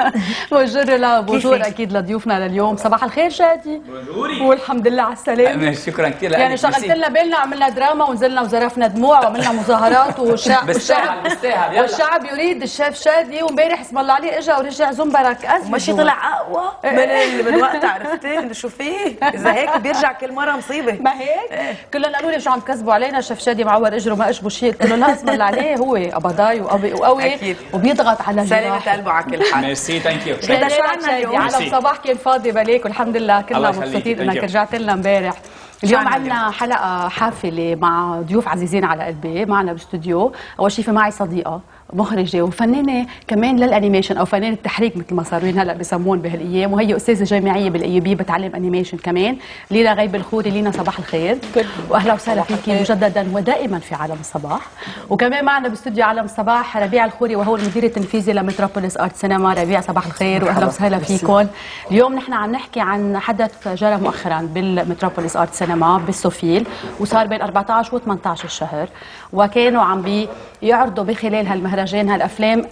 bonjour لا bonjour أكيد لضيوفنا لليوم. صباح الخير شادي. bonjour ي. والحمد لله على السلامة. شكرا كثير يعني شغلت لنا بالنا عملنا دراما ونزلنا وزرفنا دموع وعملنا مظاهرات والشعب يلا. والشعب يريد الشيف شادي وامبارح اسم الله عليه اجى ورجع زنبرك أزمة ماشي طلع أقوى. من ال- من وقت عرفتي؟ اللي شو فيه؟ إذا هيك بيرجع كل مرة مصيبة. ما هيك؟ كلهم قالوا لي شو عم تكذبوا علينا شيف شادي معور إجره ما اشبه شيء. قلت له لا اسم الله عليه هو قبضاي وقوي وقوي أكيد. وبيضغط على سلامة قلبه على كل حال. merci thank you بدها شو عنا اليوم؟ على. صباح كان فاضي بلاك والحمد لله يخليكي. مبسوطين إنك. رجعت لنا امبارح اليوم عنا عندنا حلقة حافلة مع ضيوف عزيزين على قلبي معنا بالاستوديو أول شيء في معي صديقة مخرجه وفنانة كمان لل animation أو فنانة التحريك مثل ما صاروا هلأ بسمون بهالأيام. وهي أستاذة جامعية بال AUB بتعلم animation كمان. لينا غيبة الخوري لينا صباح الخير. وأهلا وسهلا فيكي مجددا ودائما في عالم الصباح. وكمان معنا باستوديو عالم الصباح ربيع الخوري وهو المدير التنفيذي لمتروبوليس آرت سينما. ربيع صباح الخير وأهلا وسهلا فيكم. اليوم نحن عم نحكي عن حدث جرى مؤخرا بالمتروبوليس آرت سينما بالصوفيل وصار بين 14 و 18 الشهر. وكانوا عم بيعرضوا بخلال هالمهرجان هالأفلام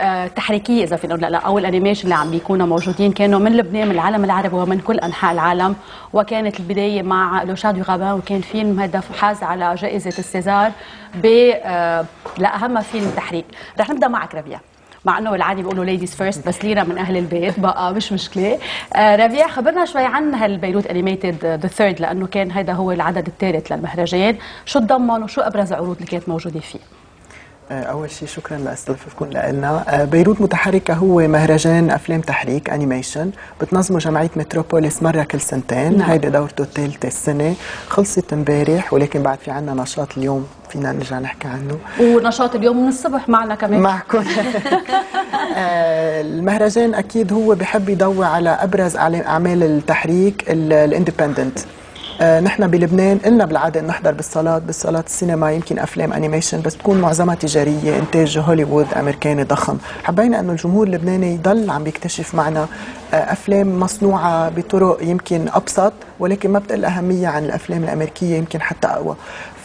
التحريكية إذا فينا نقول لا أو ال animation اللي عم بيكونوا موجودين كانوا من لبنان من العالم العربي ومن كل أنحاء العالم. وكانت البداية مع Le Chat du Rabbin وكان فيلم هدف حاز على جائزة السيزار ب آه، لأهم فيلم تحريك. رح نبدأ معك ربيع. مع إنه العادي بيقولوا ladies first بس لينا من أهل البيت بقى مش مشكلة. آه ربيع خبرنا شوي عن هال Beirut Animated the third لأنه كان هذا هو العدد الثالث للمهرجان. شو تضمن وشو أبرز العروض اللي كانت موجودة فيه؟ أول شيء شكرا لاستضافتكم لنا. بيروت متحركة هو مهرجان أفلام تحريك animation بتنظمه جمعية متروبوليس مرة كل سنتين. نعم. هيدي دورته الثالثة السنة. خلصت امبارح ولكن بعد في عنا نشاط اليوم فينا نرجع نحكي عنه. ونشاط اليوم من الصبح معنا كمان. معكم. آه، المهرجان أكيد هو بحب يضوي على أبرز أعلا- أعمال التحريك ال independent نحن بلبنان قلنا بالعادة نحضر بالصالات بالصالات السينما يمكن أفلام animation بس بتكون معظمها تجارية إنتاج هوليوود أمريكاني ضخم. حبينا إنه الجمهور اللبناني يضل عم بيكتشف معنا آه، أفلام مصنوعة بطرق يمكن أبسط ولكن ما بتقل أهمية عن الأفلام الأمريكية يمكن حتى أقوى.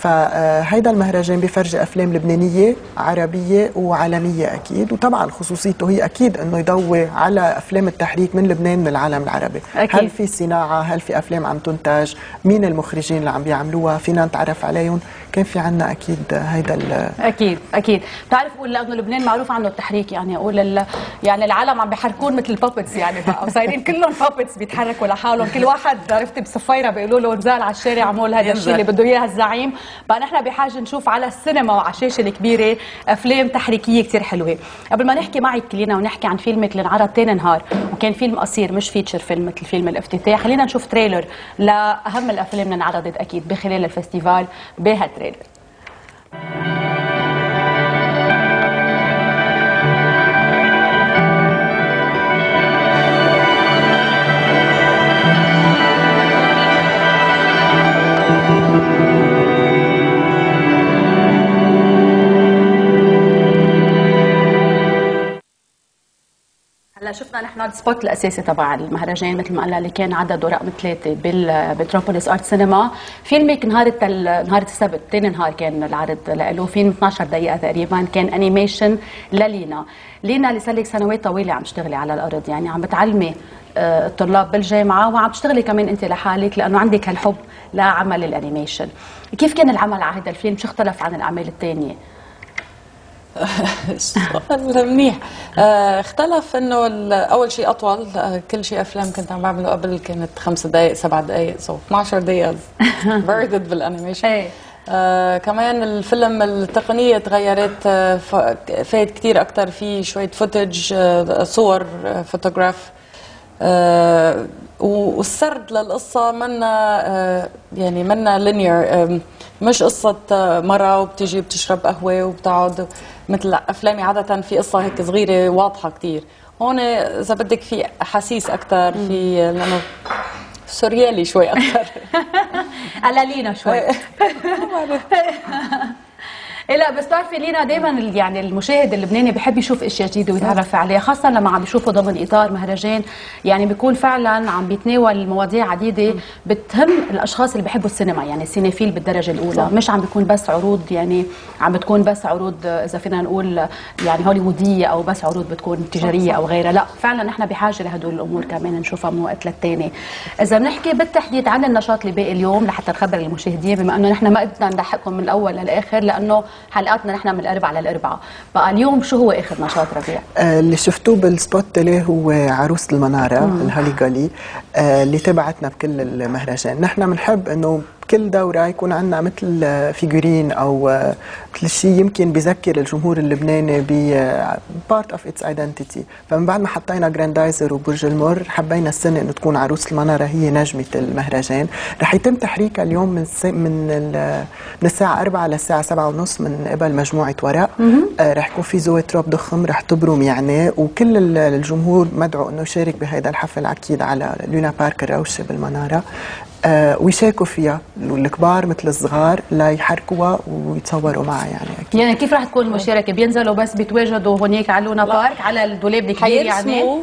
فهيدا المهرجان بيفرجي أفلام لبنانية عربية وعالمية أكيد وطبعا خصوصيته هي أكيد إنه يضوي على أفلام التحريك من لبنان من العالم العربي. أكيد. هل في صناعة؟ هل في أفلام عم تنتج؟ مين المخرجين اللي عم بيعملوها؟ فينا نتعرف عليهم. كان في عنا أكيد هيدا ال- أكيد أكيد. بتعرف أقول لأنه لبنان معروف عنه التحريك يعني أقول ال... يعني العالم عم بيحركون مثل ال puppets يعني بقى وصايرين كلهم puppets بيتحركوا لحالهم. كل واحد عرفت بصفيره بيقولوا له نزال على الشارع عمول هذا الشيء اللي بده إياه الزعيم. بقى نحن بحاجة نشوف على السينما وعلى الشاشة الكبيرة أفلام تحريكية كثير حلوة. قبل ما نحكي معك لينا ونحكي عن فيلمك اللي انعرض تاني نهار وكان فيلم قصير مش feature film مثل فيلم الافتتاح خلينا نشوف trailer لأهم الأفلام اللي انعرضت أكيد بخلال ال festival بهال trailer شفنا نحن ال spot الأساسي تبع المهرجان مثل ما قلنا اللي كان عدده رقم ثلاثة بالمتروبوليس آرت سينما. فيلمك نهار التل... نهار السبت ثاني نهار كان العرض له. فيلم 12 دقيقة تقريبا كان animation للينا. لينا اللي صار لك سنوات طويلة عم تشتغلي على الأرض. يعني عم بتعلمي آه، الطلاب بالجامعة وعم تشتغلي كمان أنت لحالك لأنه عندك هالحب لعمل ال animation كيف كان العمل على هذا الفيلم؟ شو اختلف عن الأعمال الثانية؟ سؤال منيح. آه، اختلف إنه أول شيء أطول آه، كل شيء أفلام كنت عم بعمله قبل كانت خمس دقائق سبع دقائق so 12 دقيقة. فيري بال animation. إيه. آه كمان الفيلم التقنية تغيرت آه فات كتير أكتر في شوية footage آه صور آه photographs آه والسرد للقصة منا آه يعني منا linear مش قصة آه، مرة وبتيجي بتشرب قهوة وبتقعد مثل أفلامي عادة في قصة هيك صغيرة واضحة كتير. هون إذا بدك في أحاسيس أكتر في لأنه سوريالي شوي أكتر. قلالينا شوي. لا بس بتعرفي لينا دائما يعني المشاهد اللبناني بحب يشوف إشياء جديدة ويتعرف عليها خاصه لما عم يشوفه ضمن إطار مهرجان. يعني بيكون فعلا عم بيتناول مواضيع عديدة بتهم الأشخاص اللي بيحبوا السينما يعني ال cinéphiles بالدرجة الأولى. مش عم بيكون بس عروض يعني عم بتكون بس عروض إذا فينا نقول يعني هوليوودية أو بس عروض بتكون تجارية أو غيرها. لا فعلا نحن بحاجة لهدول الأمور كمان نشوفها من وقت للتاني. إذا بنحكي بالتحديد عن النشاط اللي باقي اليوم لحتى نخبر المشاهدين بما إنه نحن ما قدرنا نلحقكم من الأول للآخر لأنه حلقاتنا نحن من الاربعاء للاربعاء بقى اليوم شو هو آخر نشاط ربيع؟ آه، اللي شفتوه بال spot تلي هو عروس المنارة ال Hully Gully آه، اللي تبعتنا بكل المهرجان. نحن بنحب إنه كل دورة يكون عندنا مثل آه، figurine أو آه، مثل شيء يمكن بيذكر الجمهور اللبناني ب part of its identity فمن بعد ما حطينا Grendizer وبرج المر حبينا السنة إنه تكون عروس المنارة هي نجمة المهرجان. رح يتم تحريكها اليوم من من من الساعة 4 للساعة 7 ونص من قبل مجموعة ورق. آه، رح يكون في zoetrope ضخم رح تبرم يعني. وكل ال- الجمهور مدعو إنه يشارك بهذا الحفل أكيد على لونا بارك الروشة بالمنارة. آه، ويشاركوا فيها. الكبار مثل الصغار ليحركوها ويتصوروا معها يعني. أكيد يعني كيف رح تكون المشاركة؟ بينزلوا بس بيتواجدوا هناك على لونا بارك على الدولاب الكبير يعني؟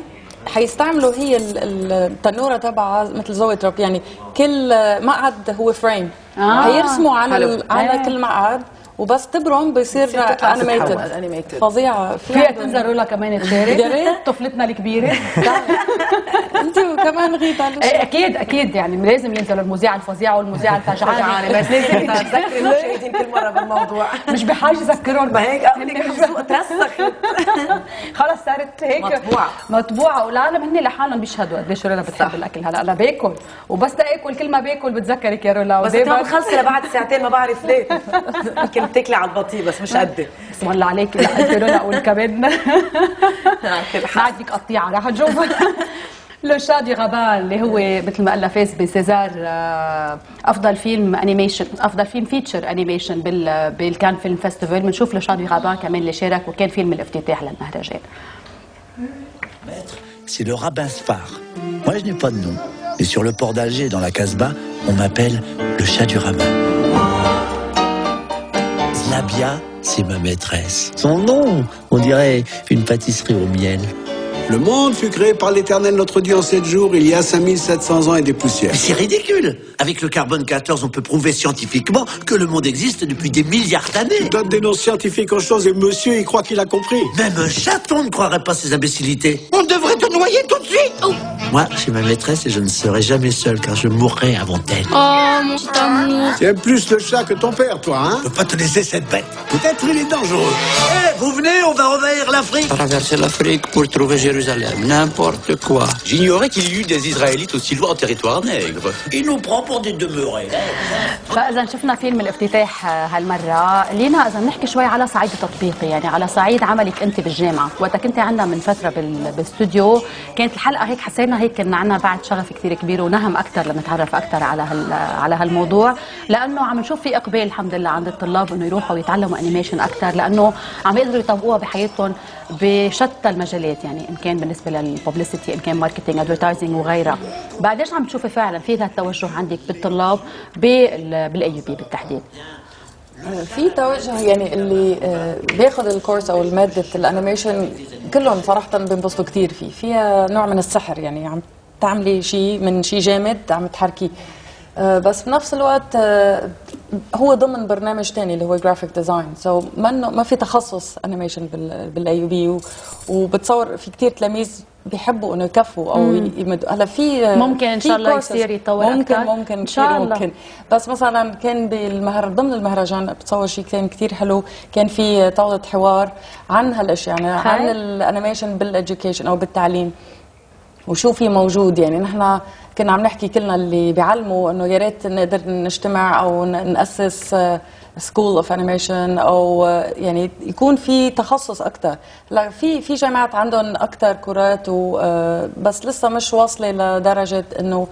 حيستعملوا هي ال- ال- التنورة تبعها مثل zoetrope يعني كل مقعد هو frame. آه. حيرسموا على على إيه. كل مقعد. وبس تبرم بيصير animated. فظيعة. في فيها تنزل رولا كمان تشارك يا ريت. طفلتنا الكبيرة. انت وكمان غيتا إيه، أكيد أكيد. يعني لازم ينزلوا المذيعة الفظيعة والمذيعة الفجعانه يعني بس لازم تذكر المشاهدين كل مرة بالموضوع. مش بحاجة أذكرهم. ما هيك قصدك الذوق ترسخ خلاص صارت هيك. مطبوعة. مطبوعة. والعالم هن لحالهم بيشهدوا قديش رولا بتحب الأكل هلا. أنا باكل. وبس آكل كل ما باكل بتذكرك يا رولا. بس مخلصه لبعد ساعتين ما بعرف ليه. بتاكلي على البطيء بس مش قدي اسم الله عليك لا قول كمان ما عندك قطيعة رح نشوف Le Chat du Rabbin اللي هو مثل ما قلنا فاز ب César آه، أفضل فيلم animation أفضل فيلم feature animation بال بال Cannes Film Festival بنشوف Le Chat du Rabbin كمان اللي شارك وكان فيلم الافتتاح للمهرجان c'est le rabbin Spar. Moi, je n'ai pas de nom. Mais sur le port d'Alger, dans la Casbah, on m'appelle le chat du rabbin. Zlabia, c'est ma maîtresse. Son nom, on dirait une pâtisserie au miel. Le monde fut créé par l'Éternel notre Dieu en sept jours, il y a 5700 ans et des poussières. Mais c'est ridicule Avec le carbone 14, on peut prouver scientifiquement que le monde existe depuis des milliards d'années. Donne des noms scientifiques aux choses et monsieur, il croit qu'il a compris. Même un chaton ne croirait pas ces imbécilités. On devrait te noyer tout de suite Oh. Moi, j'ai ma maîtresse et je ne serai jamais seul car je mourrai avant elle. Oh, mon petit amour. Tu aimes plus le chat que ton père, toi, hein? Je peux pas te laisser cette bête. Peut-être il est dangereux. Eh, vous venez, on va envahir l'Afrique traverser l'Afrique pour trouver Jérusalem, n'importe quoi. J'ignorais qu'il y eut des Israélites aussi loin en territoire nègre. Il nous prend pour des demeurés. فإذا شفنا فيلم الافتتاح آه، هالمرة لينا إذا بنحكي شوي على صعيد التطبيقي يعني على صعيد عملك أنت بالجامعة وقت كنت عندنا من فترة بال- بالاستوديو كانت الحلقة هيك حسينا هيك كنا عندنا بعد شغف كثير كبير ونهم أكثر لنتعرف أكثر على هال على هالموضوع لأنه عم نشوف في إقبال الحمد لله عند الطلاب إنه يروحوا ويتعلموا animation أكثر لأنه عم يقدروا يطبقوها بحياتهم بشتى المجالات يعني إن كان بالنسبة لل publicity إن كان marketing advertising وغيرها. قديش عم تشوفي فعلا في هذا التوجه عندك بالطلاب بال AUB بالتحديد؟ في توجه يعني اللي آه، بياخذ الكورس أو المادة ال animation كلهم صراحة بينبسطوا كثير فيه. فيها نوع من السحر يعني عم تعملي شيء من شيء جامد عم تحركيه. آه، بس بنفس الوقت آه، هو ضمن برنامج تاني اللي هو graphic design so ما ما في تخصص animation بال AUB وبتصور في كثير تلاميذ بيحبوا إنه يكفوا أو يمدوا هلا في آه، ممكن في شاء الله يصير يتطور ممكن أكتر. ممكن إن شاء الله. ممكن بس مثلا كان بالمهر ضمن المهرجان بتصور شيء كان كثير حلو كان في طاولة حوار عن هالأشياء يعني عن. ال animation بال education أو بالتعليم وشو في موجود. يعني نحن كنا عم نحكي كلنا اللي بيعلموا إنه يا ريت نقدر نجتمع أو نأسس school of animation أو آه، يعني يكون في تخصص أكثر لا في في جامعات عندهم أكثر cours و آه، بس لسه مش واصلة لدرجة إنه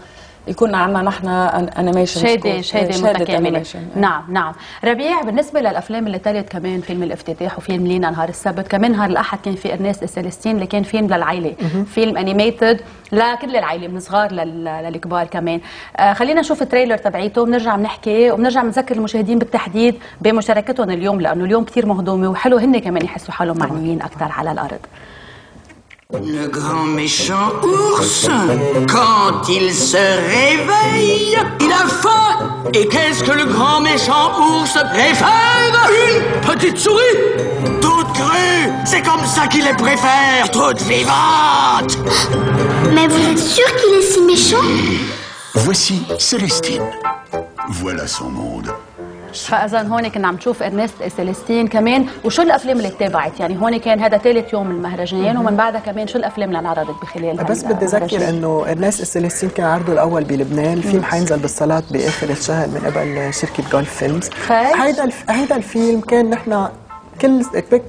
يكون عندنا نحن animation شهاده شهاده متكامله نعم نعم. ربيع بالنسبة للأفلام اللي تليت كمان فيلم الافتتاح وفيلم لينا نهار السبت كمان نهار الأحد كان في Ernest et Célestine اللي كان فيلم للعائله فيلم animated لكل العائله من صغار لل- للكبار كمان. آه خلينا نشوف ال trailer تبعيته بنرجع بنحكي وبنرجع بنذكر المشاهدين بالتحديد بمشاركتهم اليوم لأنه اليوم كثير مهضومة وحلو هن كمان يحسوا حالهم معنيين أكثر على الأرض. Le grand méchant ours, quand il se réveille, il a faim. Et qu'est-ce que le grand méchant ours préfère? Une petite souris Toute crue C'est comme ça qu'il les préfère Toute vivante Mais vous êtes sûr qu'il est si méchant? Voici Célestine. Voilà son monde. فإذا هون كنا عم نشوف Ernest et Célestine كمان. وشو الأفلام اللي تابعت يعني هون كان هذا ثالث يوم المهرجان ومن بعدها كمان شو الأفلام اللي انعرضت بخلال بس بدي أذكر إنه Ernest et Célestine كان عرضه الأول بلبنان. الفيلم حينزل بالصالات بآخر الشهر من قبل شركة Gulf Films هيدا. هيدا الفيلم كان نحن كل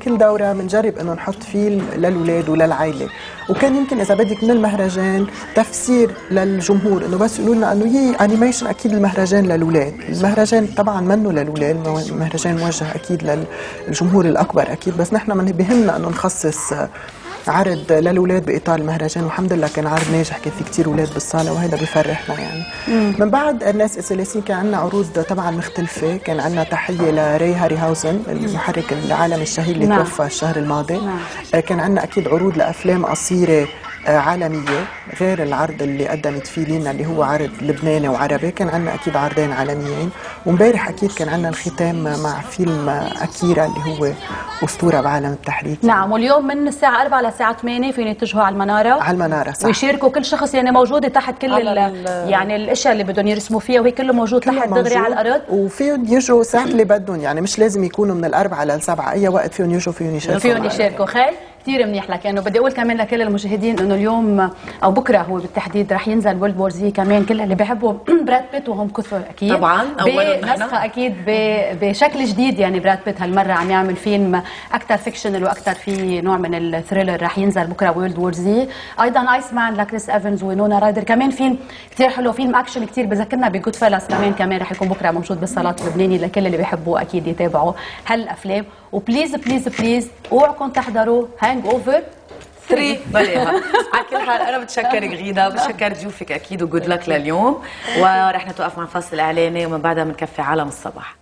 كل دورة بنجرب إنه نحط فيلم للاولاد وللعائلة. وكان يمكن إذا بدك من المهرجان تفسير للجمهور إنه بس يقولوا لنا إنه هي animation أكيد المهرجان للاولاد المهرجان طبعا منه للاولاد المهرجان موجه أكيد للجمهور الأكبر أكيد. بس نحن من بهمنا إنه نخصص عرض للأولاد بإطار المهرجان والحمد لله كان عرض ناجح كان في كثير أولاد بالصالة وهذا بفرحنا يعني مم. من بعد الناس الثلاثين كان عندنا عروض طبعا مختلفة كان عندنا تحية لري هاري هاوزن المحرك العالمي الشهير اللي نعم. توفى الشهر الماضي نعم. كان عندنا أكيد عروض لأفلام قصيرة عالمية غير العرض اللي قدمت فيه لينا اللي هو عرض لبناني وعربي. كان عندنا أكيد عرضين عالميين. ومبارح أكيد كان عندنا الختام مع فيلم أكيرا اللي هو أسطورة بعالم التحريك. نعم واليوم من الساعة 4 للساعة 8 فين يتجهوا على المنارة. على المنارة صح. ويشاركوا كل شخص يعني موجودة تحت كل ال- يعني الأشياء اللي بدهم يرسموا فيها وهي كله موجود كله تحت دغري. على الأرض. وفيهم يجوا ساعة اللي بدهم يعني مش لازم يكونوا من الأربعة للسبعة أي وقت فيهم يجوا فيهم يشاركوا فيهم. يشاركوا. خير. كثير منيح لكن وبدي أقول كمان لكل المشاهدين إنه اليوم أو بكرة هو بالتحديد رح ينزل وورلد وور زي كمان كل اللي بيحبوا براد بيت وهم كثر أكيد. طبعاً،. بنسخه أكيد بشكل جديد يعني براد بيت هالمرة عم يعمل فيلم أكثر fictional وأكثر في نوع من ال thriller رح ينزل بكرة World War Z أيضا Iceman لكريس ايفنز وينونا رايدر كمان فيلم كثير حلو فيلم اكشن كثير بذكرنا ب Goodfellas كمان كمان رح يكون بكرة موجود بالصالات اللبناني لكل اللي بيحبوا أكيد يتابعوا هالأفلام. و please please please أوعكم تحضروا Hangover 3 بلاها على كل حال أنا بتشكرك غيدا بتشكر ضيوفك أكيد وجود لك لليوم. ورح نتوقف مع فصل إعلاني ومن بعدها بنكفي عالم الصباح.